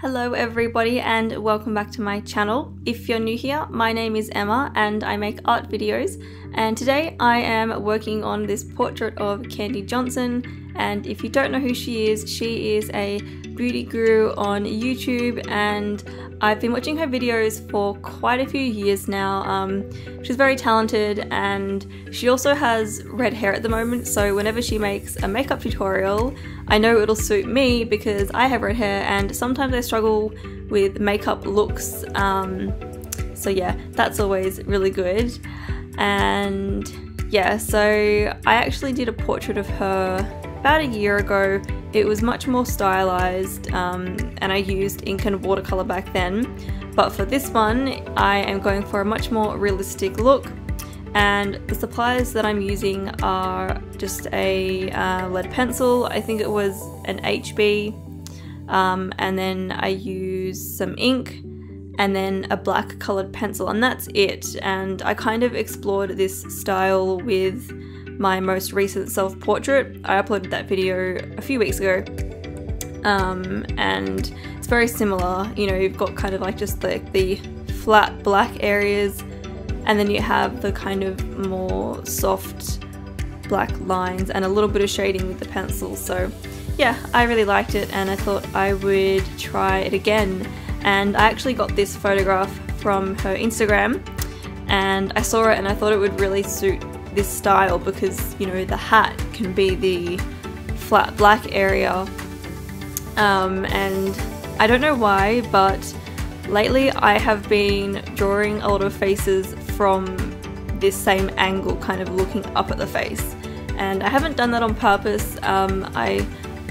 Hello everybody and welcome back to my channel. If you're new here, my name is Emma and I make art videos and today I am working on this portrait of Kandee Johnson and if you don't know who she is, she is a beauty guru on YouTube. And I've been watching her videos for quite a few years now. Um, she's very talented and she also has red hair at the moment. So whenever she makes a makeup tutorial I know it'll suit me because I have red hair and sometimes I struggle with makeup looks. Um, so yeah that's always really good. And yeah so I actually did a portrait of her about a year ago it was much more stylized um, and I used ink and watercolor back then. But for this one, I am going for a much more realistic look. And the supplies that I'm using are just a uh, lead pencil, I think it was an HB, um, and then I use some ink and then a black colored pencil, and that's it. And I kind of explored this style with my most recent self portrait. I uploaded that video a few weeks ago. Um, and it's very similar. You know, you've got kind of like just the, the flat black areas, and then you have the kind of more soft black lines and a little bit of shading with the pencil. So, yeah, I really liked it, and I thought I would try it again. And I actually got this photograph from her Instagram, and I saw it and I thought it would really suit this style because you know the hat can be the flat black area. Um, and I don't know why but lately I have been drawing a lot of faces from this same angle kind of looking up at the face. And I haven't done that on purpose. Um, I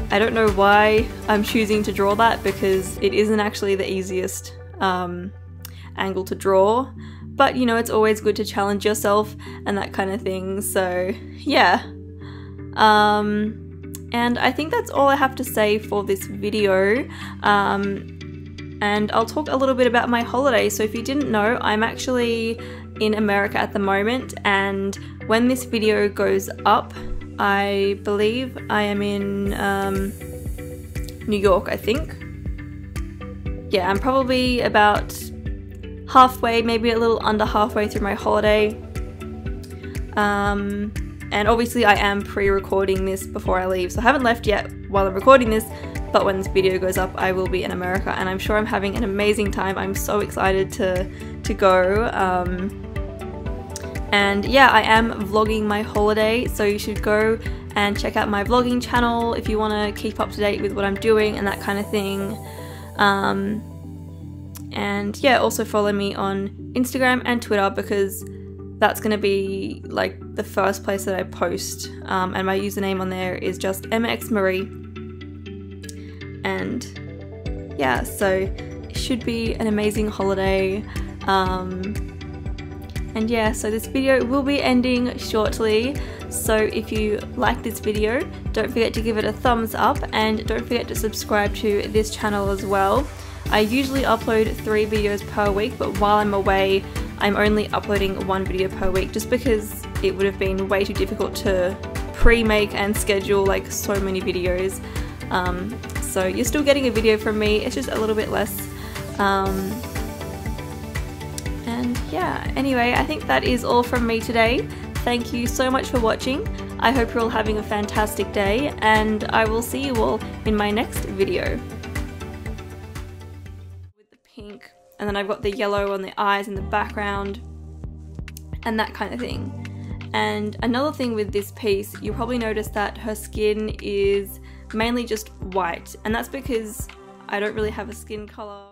I don't know why I'm choosing to draw that because it isn't actually the easiest um, angle to draw but you know, it's always good to challenge yourself and that kind of thing. So, yeah. Um, and I think that's all I have to say for this video. Um, and I'll talk a little bit about my holiday. So, if you didn't know, I'm actually in America at the moment, and when this video goes up, I believe I am in um, New York, I think. Yeah, I'm probably about halfway, maybe a little under halfway through my holiday. Um, and obviously I am pre-recording this before I leave, so I haven't left yet while I'm recording this, but when this video goes up, I will be in America, and I'm sure I'm having an amazing time. I'm so excited to to go. Um, and yeah, I am vlogging my holiday, so you should go and check out my vlogging channel if you want to keep up to date with what I'm doing and that kind of thing. Um, and yeah, also follow me on Instagram and Twitter because that's going to be like the first place that I post. Um, and my username on there is just EmmaxMaree. And yeah, so it should be an amazing holiday. Um, and yeah, so this video will be ending shortly. So if you like this video, don't forget to give it a thumbs up and don't forget to subscribe to this channel as well. I usually upload three videos per week, but while I'm away, I'm only uploading one video per week just because it would have been way too difficult to pre-make and schedule like so many videos. Um, so you're still getting a video from me, it's just a little bit less. Um, and yeah, anyway, I think that is all from me today. Thank you so much for watching. I hope you're all having a fantastic day and I will see you all in my next video With the pink, and then I've got the yellow on the eyes in the background, and that kind of thing. And another thing with this piece, you'll probably notice that her skin is mainly just white, and that's because I don't really have a skin color.